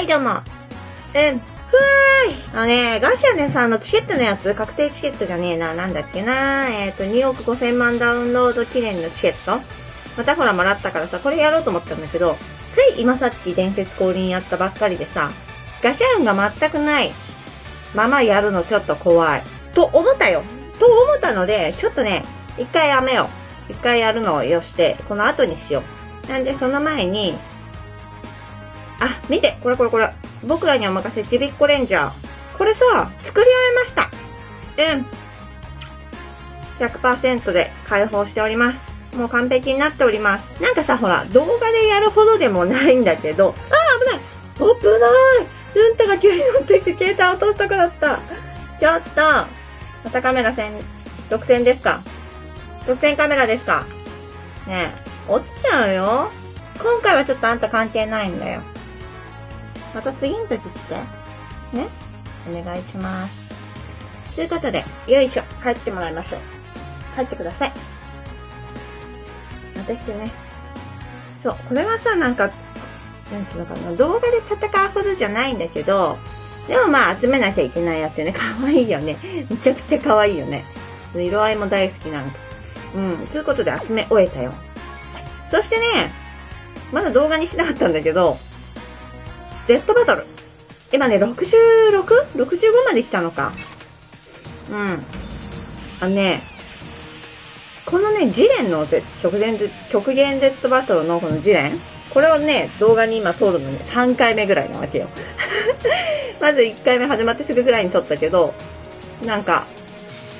はい、どうも。うん。ふーい。あのね、ガシアネさんのチケットのやつ、確定チケットじゃねえな、なんだっけな。えっ、ー、と、2億5千万ダウンロード記念のチケット。またほらもらったからさ、これやろうと思ったんだけど、つい今さっき伝説降臨やったばっかりでさ、ガシャ運が全くないままやるのちょっと怖い。と思ったよ。と思ったので、ちょっとね、一回やめよう。一回やるのをよして、この後にしよう。なんで、その前に、あ、見てこれこれこれ。僕らにお任せちびっこレンジャー。これさ、作り終えました。うん。100%で開放しております。もう完璧になっております。なんかさ、ほら、動画でやるほどでもないんだけど、あー、危ない危ないルンタが急に乗ってきて携帯落とすとこだった。ちょっと、またカメラ線、独占ですか？独占カメラですか？ねえ、落ちちゃうよ。今回はちょっとあんた関係ないんだよ。また次の時来て。ね？お願いします。ということで、よいしょ。帰ってもらいましょう。帰ってください。また来てね。そう、これはさ、なんか、なんつうのかな、動画で戦うほどじゃないんだけど、でもまあ集めなきゃいけないやつよね。かわいいよね。めちゃくちゃかわいいよね。色合いも大好きなんか。うん。ということで集め終えたよ。そしてね、まだ動画にしなかったんだけど、Z バトル。今ね、66?65 まで来たのか。うん。あのね、このね、ジレンの極限、極限 Z バトルのこのジレン？これをね、動画に今撮るのね、3回目ぐらいなわけよ。まず1回目始まってすぐぐらいに撮ったけど、なんか、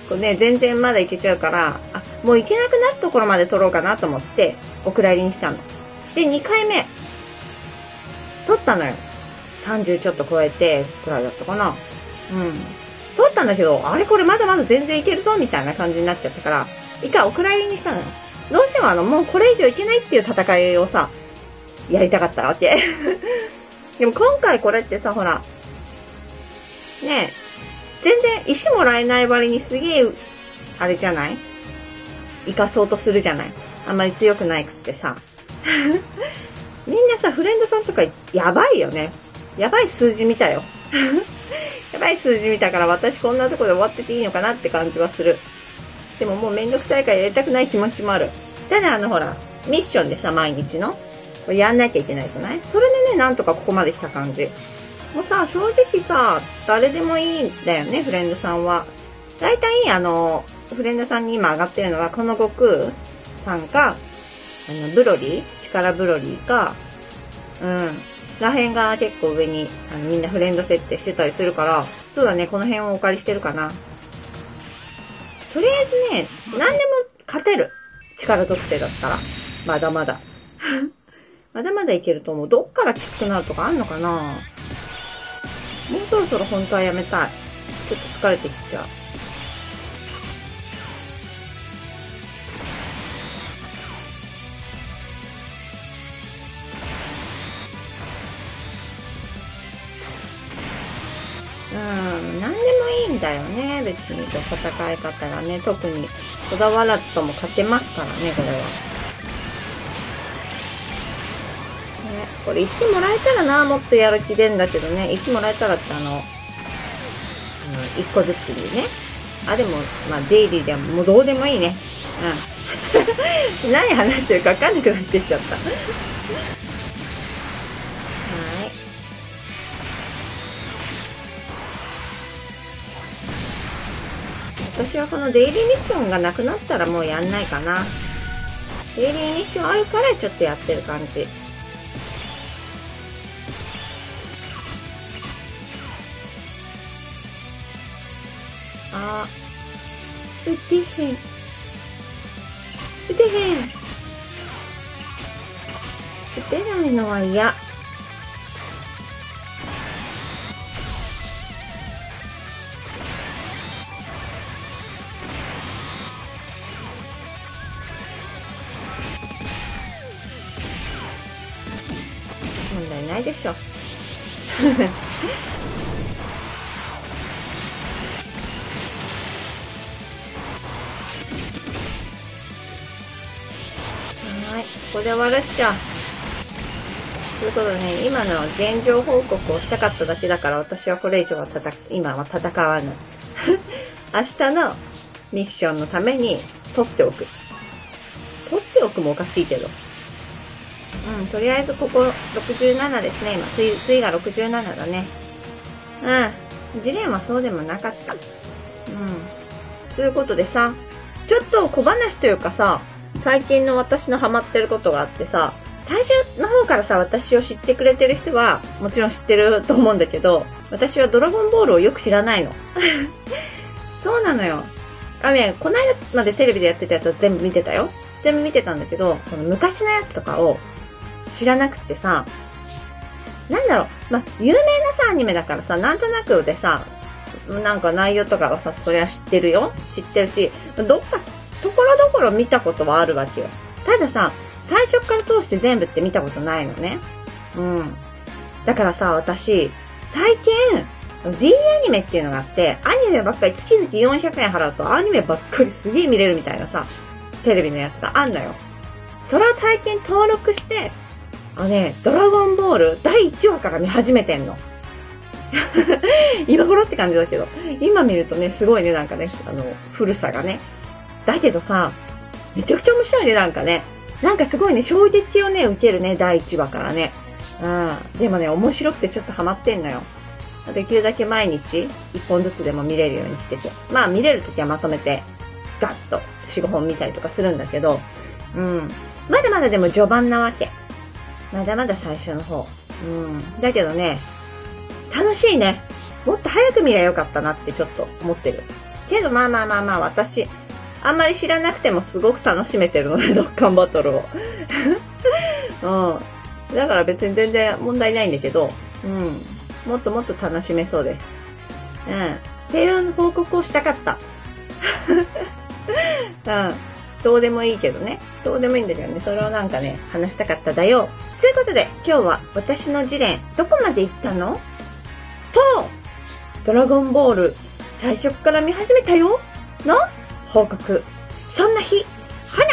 こうね、全然まだいけちゃうから、あ、もういけなくなるところまで撮ろうかなと思って、お蔵入りにしたの。で、2回目、撮ったのよ。30ちょっと超えて、くらいだったかな。うん。撮ったんだけど、あれこれまだまだ全然いけるぞみたいな感じになっちゃったから、一回お蔵入りにしたのよ。どうしてもあの、もうこれ以上いけないっていう戦いをさ、やりたかったわけ。でも今回これってさ、ほら、ねえ、全然石もらえない割にすげえ、あれじゃない？生かそうとするじゃない？あんまり強くないくってさ。みんなさ、フレンドさんとかやばいよね。やばい数字見たよ。やばい数字見たから私こんなとこで終わってていいのかなって感じはする。でももうめんどくさいからやりたくない気持ちもある。ただあのほら、ミッションでさ、毎日の。やんなきゃいけないじゃない？それでね、なんとかここまで来た感じ。もうさ、正直さ、誰でもいいんだよね、フレンドさんは。大体、あの、フレンドさんに今上がってるのは、この悟空さんか、あの、ブロリー？力ブロリーか、うん。らへんが結構上にあのみんなフレンド設定してたりするから、そうだね、この辺をお借りしてるかな。とりあえずね、何でも勝てる。力属性だったら。まだまだ。まだまだいけると思う。どっからきつくなるとかあんのかなもうそろそろ本当はやめたい。ちょっと疲れてきちゃう。うん、何でもいいんだよね、別にと戦い方がね、特にこだわらずとも勝てますからね、これは。ね、これ石もらえたらな、もっとやる気出るんだけどね、石もらえたらってあの、あの、一個ずつにね。あ、でも、まあ、デイリーでももうどうでもいいね。うん。何話してるか分かんなくなってきちゃった。私はこのデイリーミッションがなくなったらもうやんないかな。デイリーミッションあるからちょっとやってる感じ。あ、打てへん。打てへん。打てないのは嫌。ないでしょはいここで終わらしちゃうということでね、今の現状報告をしたかっただけだから、私はこれ以上は戦、今は戦わぬ。明日のミッションのために取っておく。取っておくもおかしいけど。うん、とりあえずここ67ですね、今。次、次が67だね。うん。ジレンはそうでもなかった。うん。そういうことでさ、ちょっと小話というかさ、最近の私のハマってることがあってさ、最初の方からさ、私を知ってくれてる人は、もちろん知ってると思うんだけど、私はドラゴンボールをよく知らないの。そうなのよ。あ、ね、この間までテレビでやってたやつは全部見てたよ。全部見てたんだけど、この昔のやつとかを知らなくてさ、なんだろう、ま有名なさ、アニメだからさ、なんとなくでさ、なんか内容とかはさ、そりゃ知ってるよ。知ってるし、どっか、ところどころ見たことはあるわけよ。たださ、最初から通して全部って見たことないのね。うん。だからさ、私、最近、D アニメっていうのがあって、アニメばっかり月々400円払うとアニメばっかりすげえ見れるみたいなさ、テレビのやつがあんのよ。それを最近登録して、あのね、ドラゴンボール第1話から見始めてんの。今頃って感じだけど、今見るとね、すごいね、なんかね、あの、古さがね。だけどさ、めちゃくちゃ面白いね、なんかね。なんかすごいね、衝撃をね、受けるね、第1話からね。うん。でもね、面白くてちょっとハマってんのよ。できるだけ毎日1本ずつでも見れるようにしてて。まあ見れるときはまとめてガッと4、5本見たりとかするんだけど、うん。まだまだでも序盤なわけ。まだまだ最初の方。うん。だけどね、楽しいね。もっと早く見りゃよかったなってちょっと思ってる。けどまあまあまあまあ私、あんまり知らなくてもすごく楽しめてるので、ドッカンバトルを。うん。だから別に全然問題ないんだけど、うん。もっともっと楽しめそうです。うん。っていう報告をしたかった。うん。どうでもいいけどね。どうでもいいんだけどね。それをなんかね、話したかっただよ。ということで、今日は私の事例、どこまで行ったの？と、ドラゴンボール、最初から見始めたよの報告。そんな日、花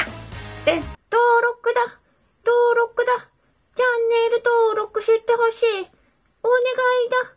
で、登録だ登録だチャンネル登録してほしいお願いだ